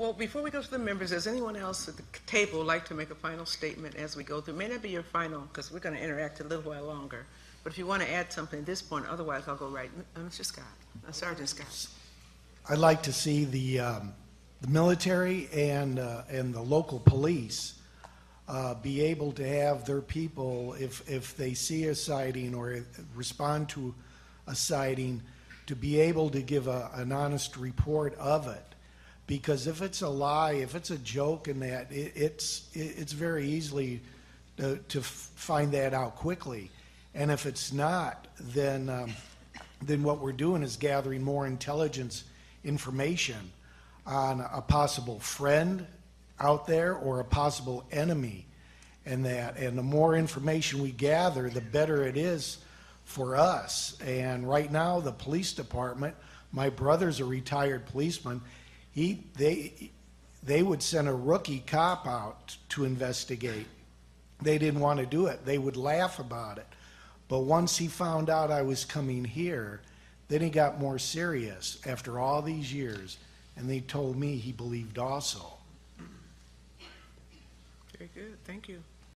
Well, before we go to the members, does anyone else at the table like to make a final statement as we go through? May not be your final, because we're going to interact a little while longer. But if you want to add something at this point, otherwise I'll go right. Uh, Mr. Scott, uh, Sergeant Scott. I'd like to see the, um, the military and, uh, and the local police uh, be able to have their people, if, if they see a sighting or respond to a sighting, to be able to give a, an honest report of it. Because if it's a lie, if it's a joke and that, it, it's, it- it's very easily to, to find that out quickly. And if it's not, then, um, then what we're doing is gathering more intelligence information on a possible friend out there or a possible enemy and that and the more information we gather the better it is for us and right now the police department my brother's a retired policeman he they they would send a rookie cop out to investigate they didn't want to do it they would laugh about it but once he found out I was coming here then he got more serious after all these years, and they told me he believed also. Very good, thank you.